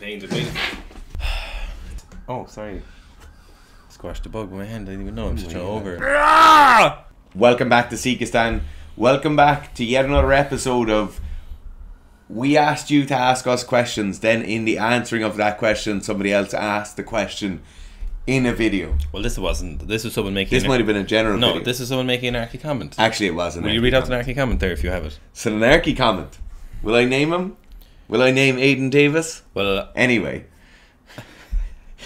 pains of me. Oh, sorry. Squashed the bug with my hand. I didn't even know. I'm just over. Ah! Welcome back to Sikastan. Welcome back to yet another episode of. We asked you to ask us questions. Then, in the answering of that question, somebody else asked the question in a video. Well, this wasn't. This was someone making. This might have been a general No, video. this is someone making an archy comment. Actually, it wasn't. Will you read out an archy comment there if you have it? So, an Arky comment. Will I name him? Will I name Aiden Davis? Well, Anyway,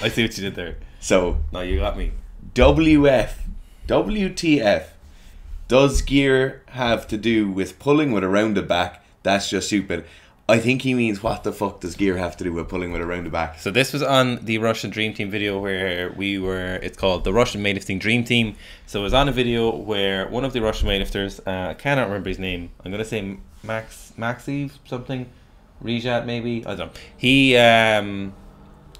I see what you did there. so now you got me. WF, WTF, does gear have to do with pulling with a rounded back? That's just stupid. I think he means what the fuck does gear have to do with pulling with a rounded back? So this was on the Russian Dream Team video where we were. It's called the Russian Weightlifting Dream Team. So it was on a video where one of the Russian weightlifters, uh, I cannot remember his name. I'm gonna say Max Maxiv something, Rijat maybe. I don't know. He um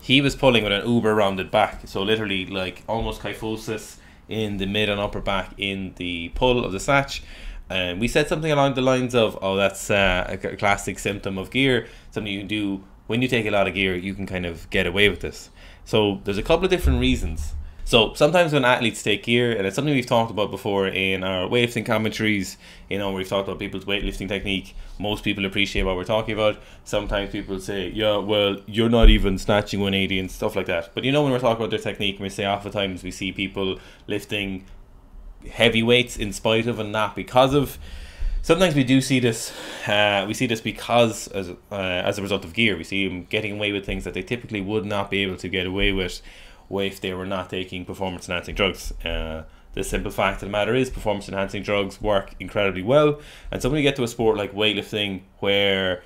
he was pulling with an uber rounded back. So literally like almost kyphosis in the mid and upper back in the pull of the snatch. And we said something along the lines of, "Oh, that's uh, a classic symptom of gear. Something you can do when you take a lot of gear. You can kind of get away with this." So there's a couple of different reasons. So sometimes when athletes take gear, and it's something we've talked about before in our weightlifting commentaries, you know, we've talked about people's weightlifting technique. Most people appreciate what we're talking about. Sometimes people say, yeah, well, you're not even snatching 180 and stuff like that. But you know, when we're talking about their technique, we say oftentimes we see people lifting heavy weights in spite of and not because of. Sometimes we do see this. Uh, we see this because as uh, as a result of gear, we see them getting away with things that they typically would not be able to get away with, if they were not taking performance enhancing drugs. Uh, the simple fact of the matter is, performance enhancing drugs work incredibly well, and so when you get to a sport like weightlifting, where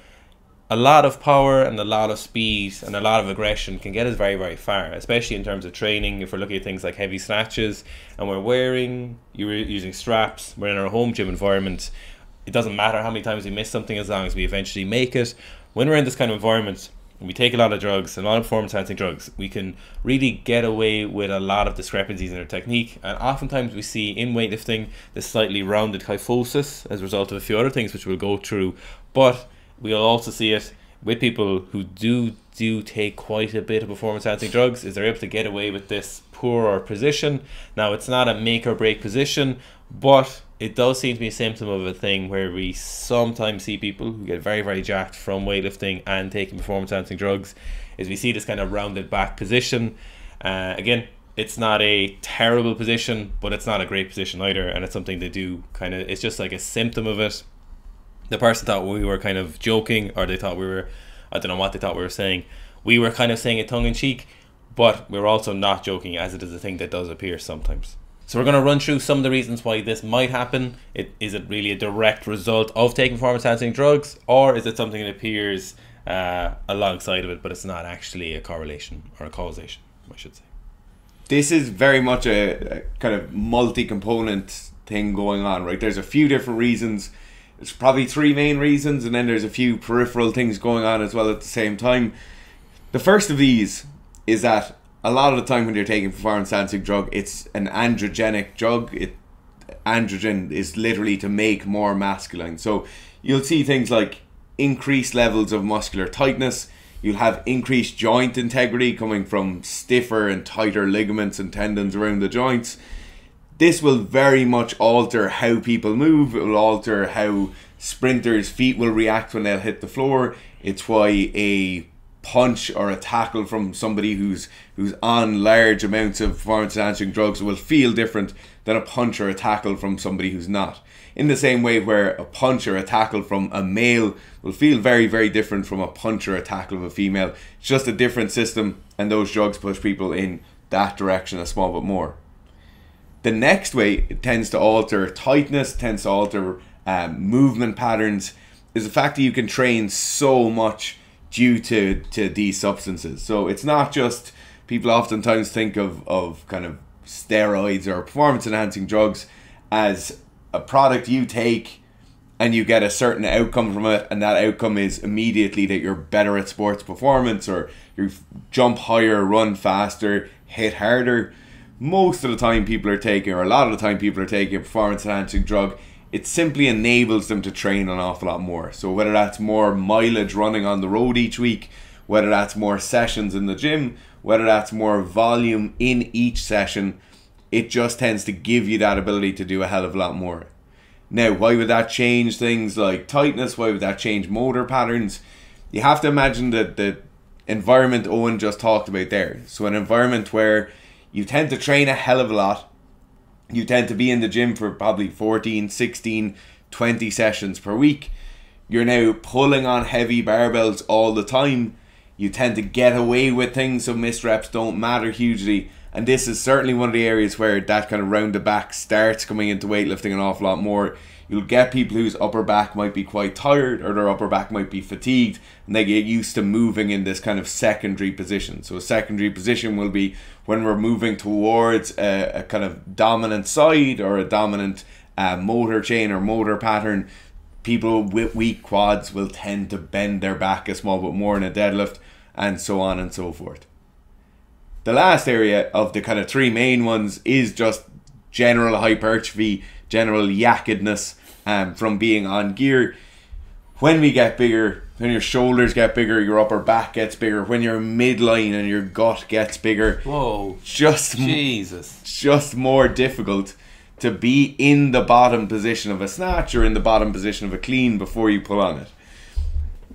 a lot of power and a lot of speed and a lot of aggression can get us very very far especially in terms of training. If we're looking at things like heavy snatches and we're wearing you're using straps we're in our home gym environment it doesn't matter how many times we miss something as long as we eventually make it. When we're in this kind of environment we take a lot of drugs a lot of performance enhancing drugs we can really get away with a lot of discrepancies in our technique. And oftentimes we see in weightlifting this slightly rounded kyphosis as a result of a few other things which we'll go through but we'll also see it with people who do do take quite a bit of performance enhancing drugs is they're able to get away with this poorer position. Now it's not a make or break position but it does seem to be a symptom of a thing where we sometimes see people who get very very jacked from weightlifting and taking performance enhancing drugs is we see this kind of rounded back position uh, again it's not a terrible position but it's not a great position either and it's something they do kind of it's just like a symptom of it the person thought we were kind of joking or they thought we were I don't know what they thought we were saying. We were kind of saying it tongue in cheek, but we are also not joking as it is a thing that does appear sometimes. So we're going to run through some of the reasons why this might happen. It is it really a direct result of taking performance enhancing drugs, or is it something that appears uh, alongside of it, but it's not actually a correlation or a causation, I should say. This is very much a, a kind of multi-component thing going on, right? There's a few different reasons. There's probably three main reasons, and then there's a few peripheral things going on as well at the same time. The first of these is that a lot of the time when you're taking performance enhancing drug, it's an androgenic drug. It androgen is literally to make more masculine. So you'll see things like increased levels of muscular tightness. You'll have increased joint integrity coming from stiffer and tighter ligaments and tendons around the joints. This will very much alter how people move. It will alter how sprinters' feet will react when they'll hit the floor. It's why a punch or a tackle from somebody who's who's on large amounts of performance enhancing drugs will feel different than a punch or a tackle from somebody who's not. In the same way where a punch or a tackle from a male will feel very, very different from a punch or a tackle of a female. It's just a different system and those drugs push people in that direction a small bit more. The next way it tends to alter tightness, tends to alter um, movement patterns, is the fact that you can train so much due to, to these substances. So it's not just people oftentimes think of, of kind of steroids or performance enhancing drugs as a product you take and you get a certain outcome from it, and that outcome is immediately that you're better at sports performance or you jump higher, run faster, hit harder. Most of the time, people are taking, or a lot of the time, people are taking a performance enhancing drug. It simply enables them to train an awful lot more. So, whether that's more mileage running on the road each week, whether that's more sessions in the gym, whether that's more volume in each session, it just tends to give you that ability to do a hell of a lot more. Now, why would that change things like tightness? Why would that change motor patterns? You have to imagine that the environment Owen just talked about there. So, an environment where you tend to train a hell of a lot, you tend to be in the gym for probably 14, 16, 20 sessions per week. You're now pulling on heavy barbells all the time. You tend to get away with things, so missed reps don't matter hugely. And this is certainly one of the areas where that kind of round the back starts coming into weightlifting an awful lot more. You'll get people whose upper back might be quite tired or their upper back might be fatigued and they get used to moving in this kind of secondary position. So, a secondary position will be when we're moving towards a, a kind of dominant side or a dominant uh, motor chain or motor pattern. People with weak quads will tend to bend their back a small bit more in a deadlift and so on and so forth the last area of the kind of three main ones is just general hypertrophy, general yakkedness um, from being on gear. When we get bigger, when your shoulders get bigger, your upper back gets bigger, when your midline and your gut gets bigger, Whoa. just Jesus. just more difficult to be in the bottom position of a snatch or in the bottom position of a clean before you pull on it.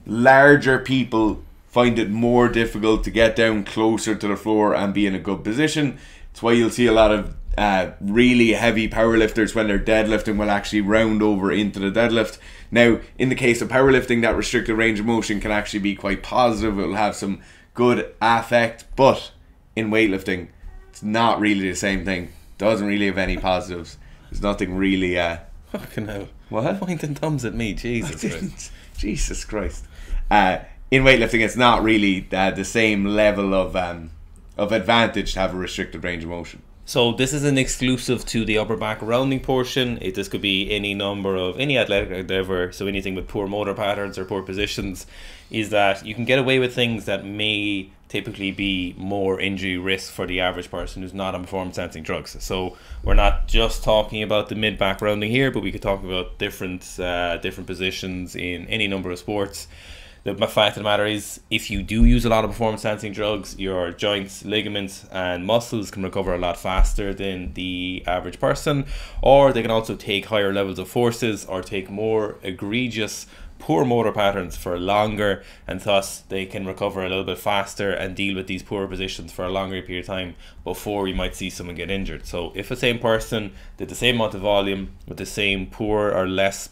Larger people find it more difficult to get down closer to the floor and be in a good position. It's why you'll see a lot of uh, really heavy powerlifters when they're deadlifting will actually round over into the deadlift. Now, in the case of powerlifting, that restricted range of motion can actually be quite positive. It will have some good affect, but in weightlifting, it's not really the same thing. Doesn't really have any positives. There's nothing really. Uh, Fucking hell. What? Pointing thumbs at me, Jesus Christ. Jesus Christ. Uh, in weightlifting, it's not really uh, the same level of um, of advantage to have a restricted range of motion. So this is an exclusive to the upper back rounding portion. It, this could be any number of any athletic endeavor. So anything with poor motor patterns or poor positions, is that you can get away with things that may typically be more injury risk for the average person who's not on performance enhancing drugs. So we're not just talking about the mid back rounding here, but we could talk about different uh, different positions in any number of sports the fact of the matter is, if you do use a lot of performance enhancing drugs, your joints, ligaments, and muscles can recover a lot faster than the average person, or they can also take higher levels of forces or take more egregious poor motor patterns for longer and thus they can recover a little bit faster and deal with these poor positions for a longer period of time before you might see someone get injured. So if the same person did the same amount of volume with the same poor or less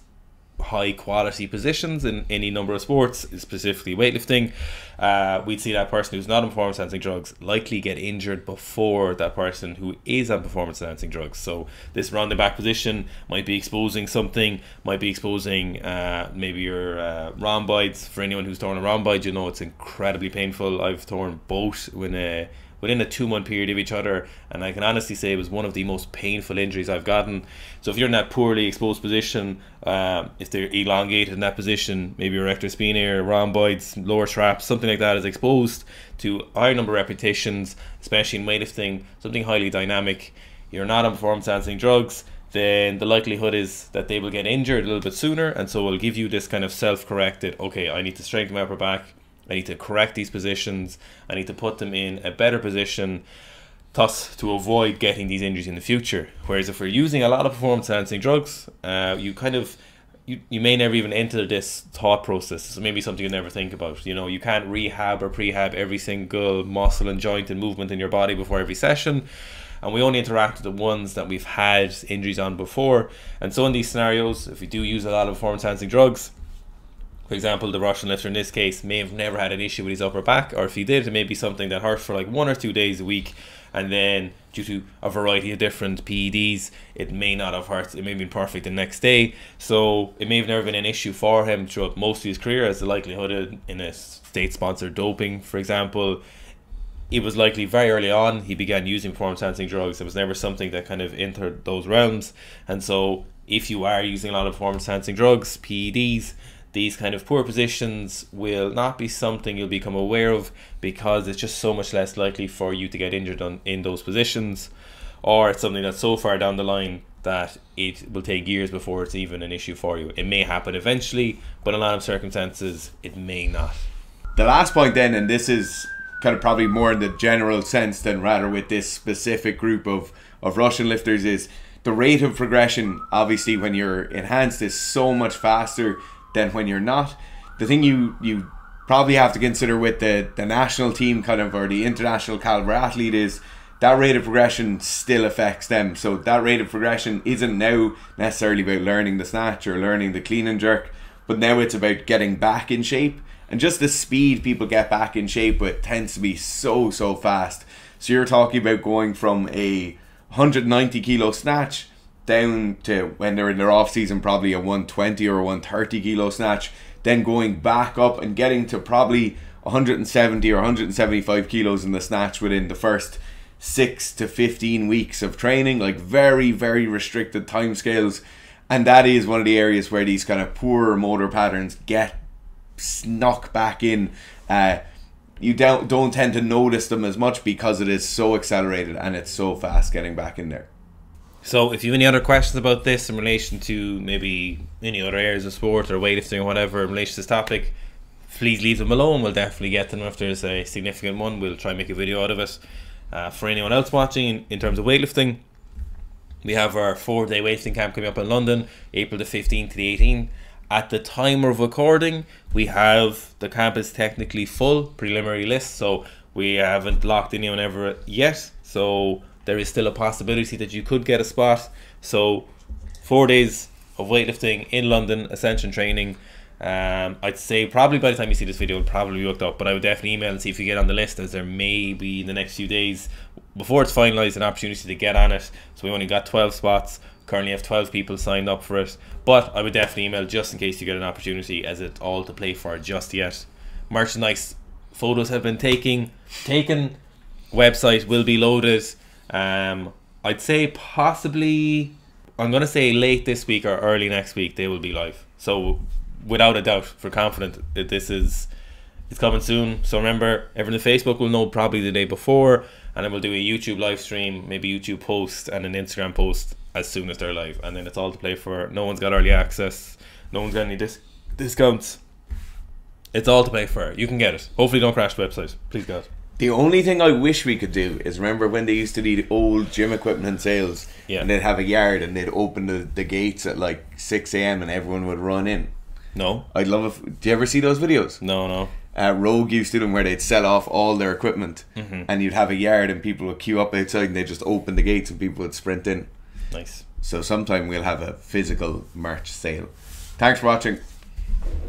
high quality positions in any number of sports, specifically weightlifting, uh, we'd see that person who's not on performance enhancing drugs likely get injured before that person who is on performance enhancing drugs. So this rounding back position might be exposing something, might be exposing uh, maybe your uh, rhomboids. For anyone who's torn a rhomboid, you know it's incredibly painful. I've torn both when a within a two month period of each other. And I can honestly say it was one of the most painful injuries I've gotten. So if you're in that poorly exposed position, um, if they're elongated in that position, maybe your rectus spinae, rhomboids, lower traps, something like that is exposed to higher number of repetitions, especially in weightlifting, something highly dynamic. You're not on performance enhancing drugs then the likelihood is that they will get injured a little bit sooner and so will give you this kind of self-corrected okay i need to strengthen my upper back I need to correct these positions. I need to put them in a better position, thus to avoid getting these injuries in the future. Whereas if we're using a lot of performance enhancing drugs, uh, you kind of you, you may never even enter this thought process. So maybe something you never think about. You know, you can't rehab or prehab every single muscle and joint and movement in your body before every session. And we only interact with the ones that we've had injuries on before. And so in these scenarios, if we do use a lot of performance enhancing drugs, for example, the Russian lifter in this case may have never had an issue with his upper back, or if he did, it may be something that hurt for like one or two days a week, and then due to a variety of different PEDs, it may not have hurt. It may have been perfect the next day, so it may have never been an issue for him throughout most of his career. As the likelihood in a state-sponsored doping, for example, it was likely very early on he began using performance enhancing drugs. It was never something that kind of entered those realms, and so if you are using a lot of performance enhancing drugs, PEDs these kind of poor positions will not be something you'll become aware of because it's just so much less likely for you to get injured on, in those positions or it's something that's so far down the line that it will take years before it's even an issue for you. It may happen eventually, but in a lot of circumstances, it may not. the last point then, and this is kind of probably more in the general sense than rather with this specific group of, of Russian lifters, is the rate of progression, obviously, when you're enhanced, is so much faster than when you're not. The thing you, you probably have to consider with the, the national team, kind of, or the international caliber athlete, is that rate of progression still affects them. So that rate of progression isn't now necessarily about learning the snatch or learning the clean and jerk, but now it's about getting back in shape. And just the speed people get back in shape with tends to be so, so fast. So you're talking about going from a 190 kilo snatch down to when they're in their off season, probably a 120 or a 130 kilo snatch, then going back up and getting to probably 170 or 175 kilos in the snatch within the first six to 15 weeks of training, like very, very restricted time scales. And that is one of the areas where these kind of poor motor patterns get snuck back in. Uh, you don't don't tend to notice them as much because it is so accelerated and it's so fast getting back in there. So, if you have any other questions about this in relation to maybe any other areas of sport or weightlifting or whatever in relation to this topic, please leave them alone. We'll definitely get them if there's a significant one. We'll try and make a video out of it. Uh, for anyone else watching in, terms of weightlifting, we have our four day weightlifting camp coming up in London, April the 15th to the 18th. At the time of recording, we have the camp is technically full, preliminary list, so we haven't locked anyone ever yet. So there is still a possibility that you could get a spot. So four days of weightlifting in London, Ascension training. Um, I'd say probably by the time you see this video, it'll probably be booked up. But I would definitely email and see if you get on the list, as there may be in the next few days before it's finalised an opportunity to get on it. So we only got twelve spots. Currently have twelve people signed up for it. But I would definitely email just in case you get an opportunity, as it's all to play for just yet. Merchandise photos have been taking taken. Website will be loaded. Um, I'd say possibly. I'm gonna say late this week or early next week they will be live. So without a doubt, for confident that this is it's coming soon. So remember, everyone on Facebook will know probably the day before, and then we'll do a YouTube live stream, maybe YouTube post and an Instagram post as soon as they're live, and then it's all to play for. No one's got early access. No one's got any dis- discounts. It's all to pay for. You can get it. Hopefully, don't crash the website. Please, God. The only thing I wish we could do is remember when they used to do old gym equipment sales, Yeah. and they'd have a yard and they'd open the, the gates at like six a.m. and everyone would run in. No, I'd love if. Do you ever see those videos? no, no. Uh, Rogue used to do them where they'd sell off all their equipment, Mm-hmm. and you'd have a yard and people would queue up outside and they'd just open the gates and people would sprint in. Nice. So sometime we'll have a physical merch sale. Thanks for watching.